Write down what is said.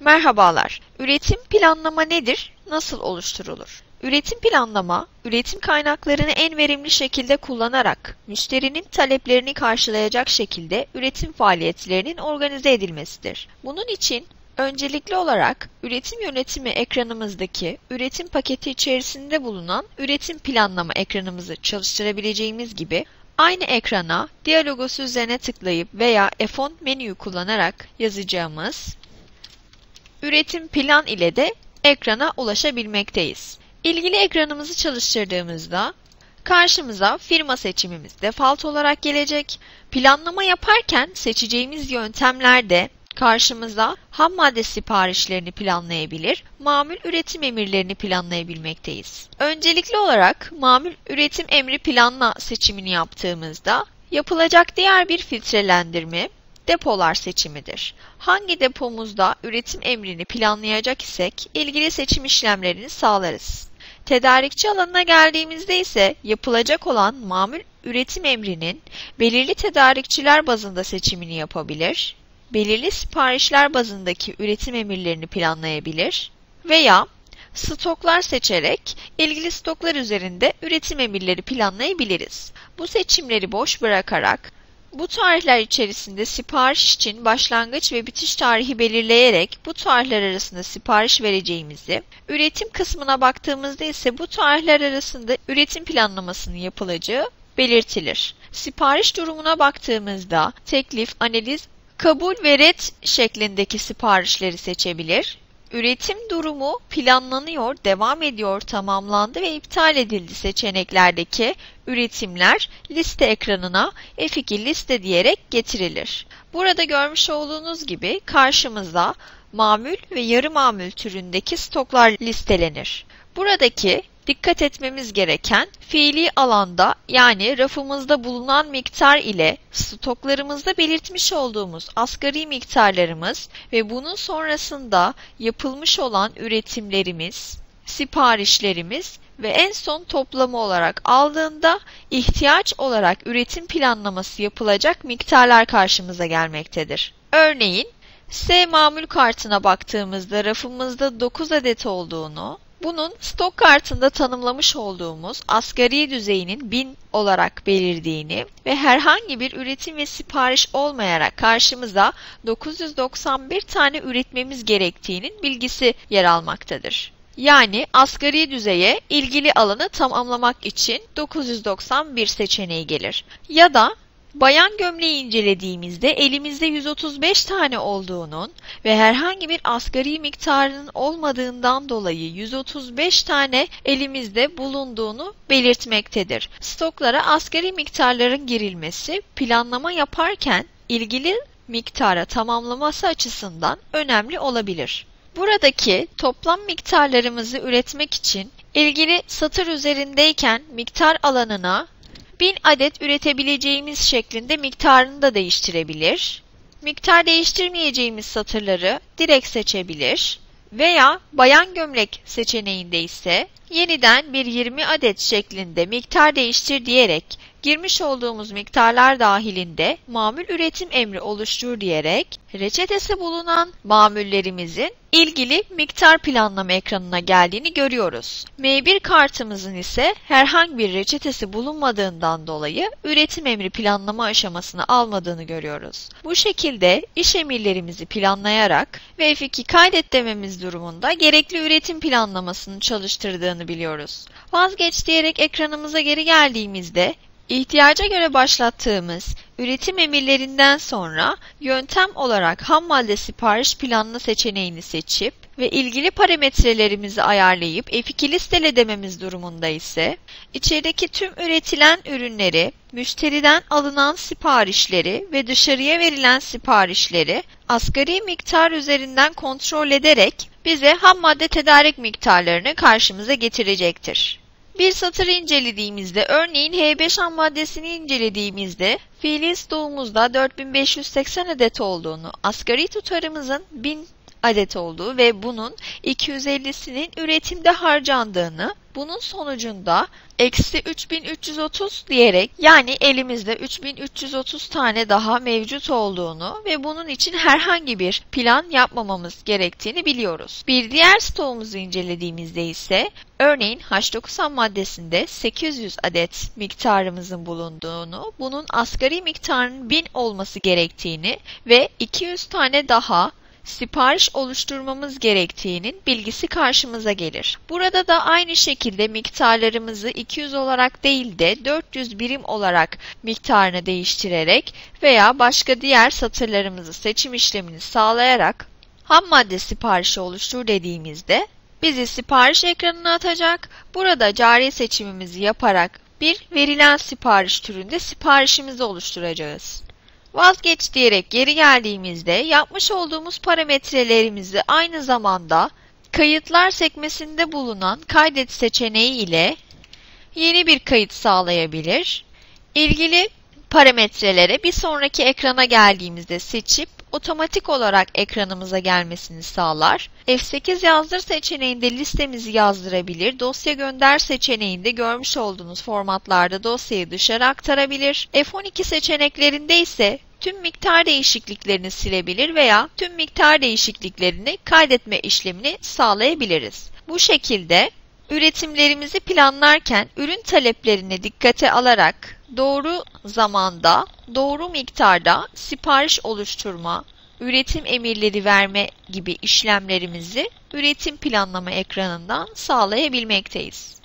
Merhabalar. Üretim planlama nedir? Nasıl oluşturulur? Üretim planlama, üretim kaynaklarını en verimli şekilde kullanarak müşterinin taleplerini karşılayacak şekilde üretim faaliyetlerinin organize edilmesidir. Bunun için öncelikli olarak üretim yönetimi ekranımızdaki üretim paketi içerisinde bulunan üretim planlama ekranımızı çalıştırabileceğimiz gibi Aynı ekrana diyalogosu üzerine tıklayıp veya F10 menüyü kullanarak yazacağımız üretim plan ile de ekrana ulaşabilmekteyiz. İlgili ekranımızı çalıştırdığımızda karşımıza firma seçimimiz default olarak gelecek. Planlama yaparken seçeceğimiz yöntemlerde karşımıza ham madde siparişlerini planlayabilir, mamül üretim emirlerini planlayabilmekteyiz. Öncelikli olarak mamül üretim emri planla seçimini yaptığımızda yapılacak diğer bir filtrelendirme depolar seçimidir. Hangi depomuzda üretim emrini planlayacak isek ilgili seçim işlemlerini sağlarız. Tedarikçi alanına geldiğimizde ise yapılacak olan mamül üretim emrinin belirli tedarikçiler bazında seçimini yapabilir, belirli siparişler bazındaki üretim emirlerini planlayabilir veya stoklar seçerek ilgili stoklar üzerinde üretim emirleri planlayabiliriz. Bu seçimleri boş bırakarak bu tarihler içerisinde sipariş için başlangıç ve bitiş tarihi belirleyerek bu tarihler arasında sipariş vereceğimizi, üretim kısmına baktığımızda ise bu tarihler arasında üretim planlamasının yapılacağı belirtilir. Sipariş durumuna baktığımızda teklif, analiz, kabul ve red şeklindeki siparişleri seçebilir. Üretim durumu planlanıyor, devam ediyor, tamamlandı ve iptal edildi seçeneklerdeki üretimler liste ekranına F2 liste diyerek getirilir. Burada görmüş olduğunuz gibi karşımıza mamül ve yarı mamül türündeki stoklar listelenir. Buradaki dikkat etmemiz gereken fiili alanda yani rafımızda bulunan miktar ile stoklarımızda belirtmiş olduğumuz asgari miktarlarımız ve bunun sonrasında yapılmış olan üretimlerimiz, siparişlerimiz ve en son toplamı olarak aldığında ihtiyaç olarak üretim planlaması yapılacak miktarlar karşımıza gelmektedir. Örneğin S mamul kartına baktığımızda rafımızda 9 adet olduğunu, bunun stok kartında tanımlamış olduğumuz asgari düzeyinin 1000 olarak belirdiğini ve herhangi bir üretim ve sipariş olmayarak karşımıza 991 tane üretmemiz gerektiğinin bilgisi yer almaktadır. Yani asgari düzeye ilgili alanı tamamlamak için 991 seçeneği gelir. Ya da Bayan gömleği incelediğimizde elimizde 135 tane olduğunun ve herhangi bir asgari miktarının olmadığından dolayı 135 tane elimizde bulunduğunu belirtmektedir. Stoklara asgari miktarların girilmesi planlama yaparken ilgili miktara tamamlaması açısından önemli olabilir. Buradaki toplam miktarlarımızı üretmek için ilgili satır üzerindeyken miktar alanına 1000 adet üretebileceğimiz şeklinde miktarını da değiştirebilir. Miktar değiştirmeyeceğimiz satırları direkt seçebilir veya bayan gömlek seçeneğinde ise yeniden bir 20 adet şeklinde miktar değiştir diyerek girmiş olduğumuz miktarlar dahilinde mamül üretim emri oluştur diyerek reçetesi bulunan mamullerimizin ilgili miktar planlama ekranına geldiğini görüyoruz. M1 kartımızın ise herhangi bir reçetesi bulunmadığından dolayı üretim emri planlama aşamasını almadığını görüyoruz. Bu şekilde iş emirlerimizi planlayarak ve F2 kaydet dememiz durumunda gerekli üretim planlamasını çalıştırdığını biliyoruz. Vazgeç diyerek ekranımıza geri geldiğimizde İhtiyaca göre başlattığımız üretim emirlerinden sonra yöntem olarak ham madde sipariş planlı seçeneğini seçip ve ilgili parametrelerimizi ayarlayıp F2 listele dememiz durumunda ise içerideki tüm üretilen ürünleri, müşteriden alınan siparişleri ve dışarıya verilen siparişleri asgari miktar üzerinden kontrol ederek bize ham madde tedarik miktarlarını karşımıza getirecektir. Bir satırı incelediğimizde örneğin H5 ham maddesini incelediğimizde fiili stoğumuzda 4580 adet olduğunu, asgari tutarımızın 1000 adet olduğu ve bunun 250'sinin üretimde harcandığını, bunun sonucunda eksi 3330 diyerek yani elimizde 3330 tane daha mevcut olduğunu ve bunun için herhangi bir plan yapmamamız gerektiğini biliyoruz. Bir diğer stoğumuzu incelediğimizde ise örneğin H9 ham maddesinde 800 adet miktarımızın bulunduğunu, bunun asgari miktarının 1000 olması gerektiğini ve 200 tane daha sipariş oluşturmamız gerektiğinin bilgisi karşımıza gelir. Burada da aynı şekilde miktarlarımızı 200 olarak değil de 400 birim olarak miktarını değiştirerek veya başka diğer satırlarımızı seçim işlemini sağlayarak ham madde siparişi oluştur dediğimizde bizi sipariş ekranına atacak. Burada cari seçimimizi yaparak bir verilen sipariş türünde siparişimizi oluşturacağız. Vazgeç diyerek geri geldiğimizde yapmış olduğumuz parametrelerimizi aynı zamanda kayıtlar sekmesinde bulunan kaydet seçeneği ile yeni bir kayıt sağlayabilir. İlgili parametrelere bir sonraki ekrana geldiğimizde seçip otomatik olarak ekranımıza gelmesini sağlar. F8 yazdır seçeneğinde listemizi yazdırabilir. Dosya gönder seçeneğinde görmüş olduğunuz formatlarda dosyayı dışarı aktarabilir. F12 seçeneklerinde ise tüm miktar değişikliklerini silebilir veya tüm miktar değişikliklerini kaydetme işlemini sağlayabiliriz. Bu şekilde üretimlerimizi planlarken ürün taleplerini dikkate alarak doğru zamanda, doğru miktarda sipariş oluşturma, üretim emirleri verme gibi işlemlerimizi üretim planlama ekranından sağlayabilmekteyiz.